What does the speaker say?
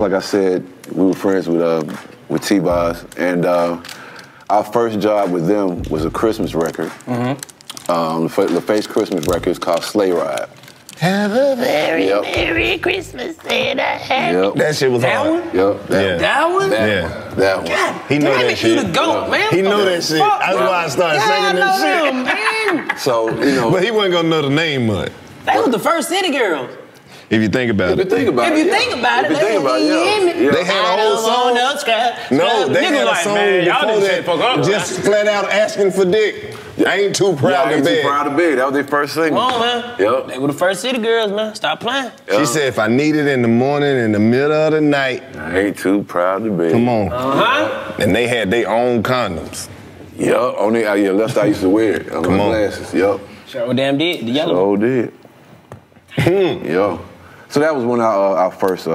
Like I said, we were friends with uh, with T-Boz, and uh, our first job with them was a Christmas record. Mm-hmm. Um, the LaFace Christmas record is called Sleigh Ride. Have a very Yep. Merry Christmas and a happy. Yep. That shit was That hard. one? Yep. That Yeah. one. That one? That Yeah. one. That one. God He know that shit. You the goat, man. He know that shit. fuck, That's bro? why I started Yeah, singing I that shit. them, man. So you know, But he wasn't gonna know the name much. They was the first city girls. If you think about if you think about If it, you yeah. think about if it, you think about it, yeah. yeah. They had a whole song. No, they had a song before that just flat out asking for dick. I ain't too yeah, proud I to ain't too proud to beg. That was their first single. Come on, man. Yep. They were the first city girls, man. Stop playing. She said if I need it in the morning, in the middle of the night, I ain't too proud to be. come on. Uh huh. And they had their own condoms. Yep. Only uh, yeah, left I used to wear it. On Come my on. glasses. Yep. Sure damn did. The yellow. So did. Yo. So that was when our uh, our first uh,